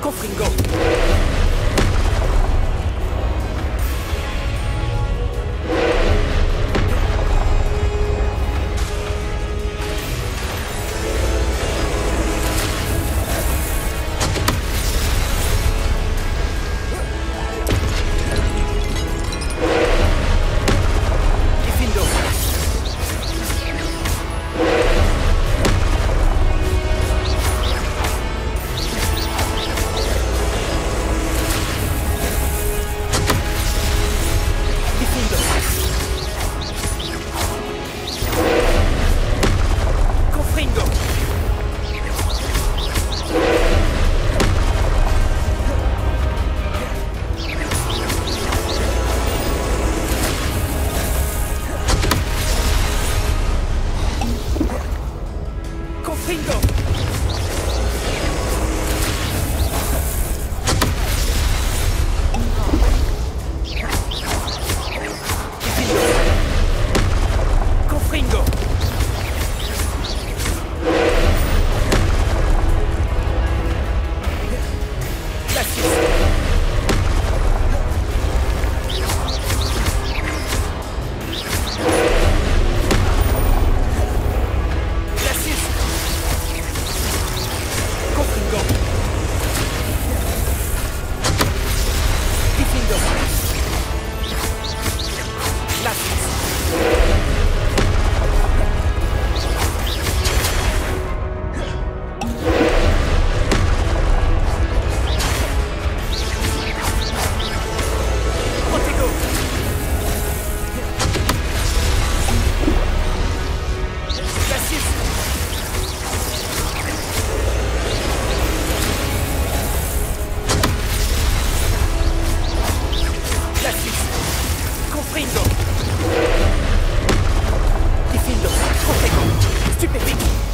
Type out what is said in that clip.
Cough and go. ぞディフェンドコンテスティペティ